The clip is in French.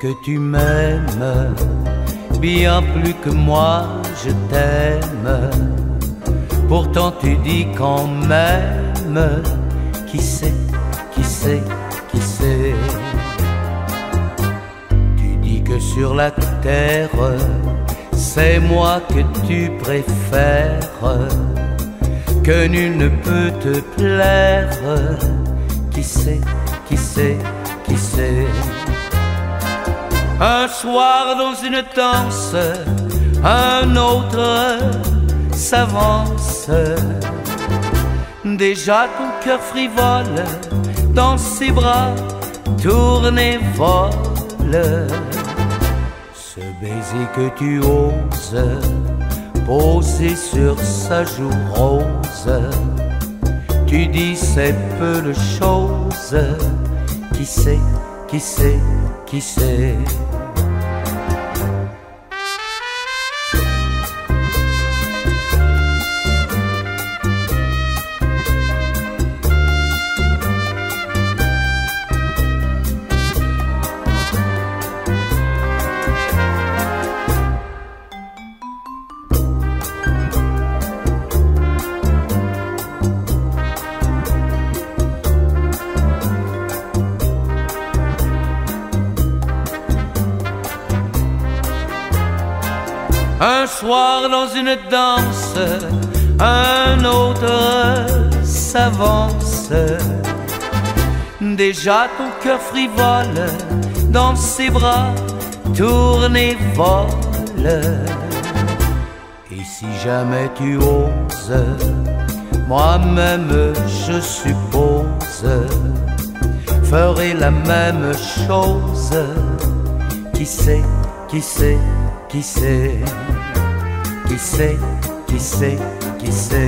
que tu m'aimes bien plus que moi je t'aime. Pourtant tu dis quand même, qui sait, qui sait, qui sait. Tu dis que sur la terre, c'est moi que tu préfères, que nul ne peut te plaire. Qui sait, qui sait, qui sait. Un soir dans une danse, un autre s'avance. Déjà ton cœur frivole dans ses bras tourne et vole. Ce baiser que tu oses poser sur sa joue rose, tu dis c'est peu de choses. Qui sait, qui sait, qui sait? Un soir dans une danse, un autre s'avance. Déjà ton cœur frivole dans ses bras tourne et vole. Et si jamais tu oses, moi-même je suppose, ferai la même chose. Qui sait, qui sait, qui sait, qui sait, qui sait, qui sait,